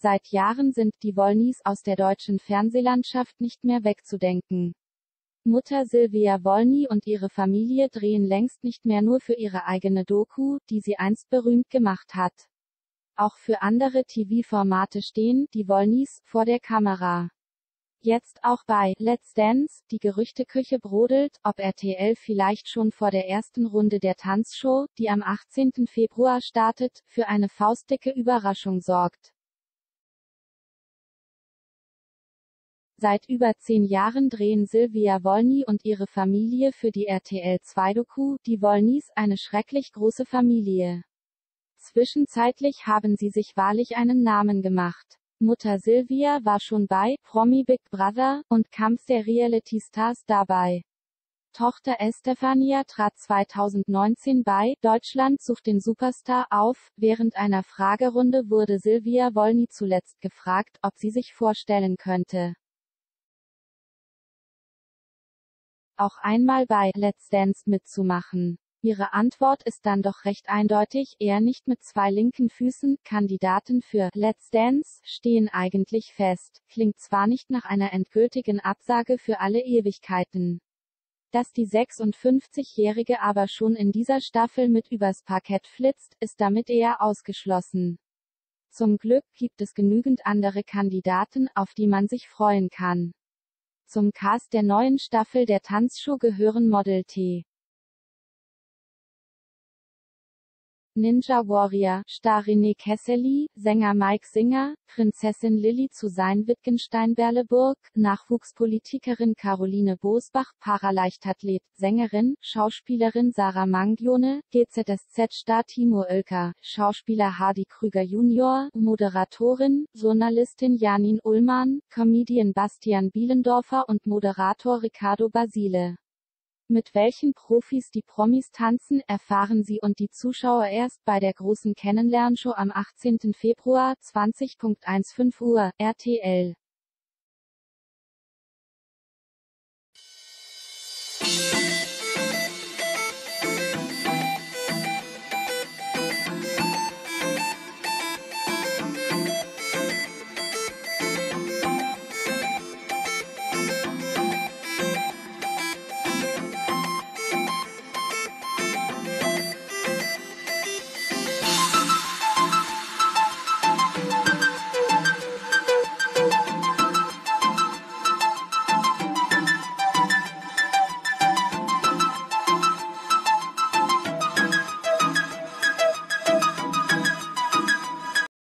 Seit Jahren sind die Wollnys aus der deutschen Fernsehlandschaft nicht mehr wegzudenken. Mutter Silvia Wolny und ihre Familie drehen längst nicht mehr nur für ihre eigene Doku, die sie einst berühmt gemacht hat. Auch für andere TV-Formate stehen die Wollnys vor der Kamera. Jetzt auch bei Let's Dance, die Gerüchteküche brodelt, ob RTL vielleicht schon vor der ersten Runde der Tanzshow, die am 18. Februar startet, für eine faustdicke Überraschung sorgt. Seit über zehn Jahren drehen Silvia Wolny und ihre Familie für die RTL 2 Doku, die Wolnys, eine schrecklich große Familie. Zwischenzeitlich haben sie sich wahrlich einen Namen gemacht. Mutter Silvia war schon bei Promi Big Brother und Kampf der Reality Stars dabei. Tochter Estefania trat 2019 bei Deutschland sucht den Superstar auf. Während einer Fragerunde wurde Silvia Wolny zuletzt gefragt, ob sie sich vorstellen könnte, auch einmal bei Let's Dance mitzumachen. Ihre Antwort ist dann doch recht eindeutig, eher nicht mit zwei linken Füßen, Kandidaten für Let's Dance stehen eigentlich fest, klingt zwar nicht nach einer endgültigen Absage für alle Ewigkeiten. Dass die 56-Jährige aber schon in dieser Staffel mit übers Parkett flitzt, ist damit eher ausgeschlossen. Zum Glück gibt es genügend andere Kandidaten, auf die man sich freuen kann. Zum Cast der neuen Staffel der Tanzshow gehören Model T. Ninja Warrior, Star René Kesseli, Sänger Mike Singer, Prinzessin Lilly zu sein Wittgenstein-Berleburg, Nachwuchspolitikerin Caroline Bosbach, Paraleichtathlet, Sängerin, Schauspielerin Sarah Mangione, GZSZ-Star Timo Oelker, Schauspieler Hardy Krüger Jr., Moderatorin, Journalistin Janin Ullmann, Comedian Bastian Bielendorfer und Moderator Ricardo Basile. Mit welchen Profis die Promis tanzen, erfahren Sie und die Zuschauer erst bei der großen Kennenlernshow am 18. Februar 20.15 Uhr, RTL.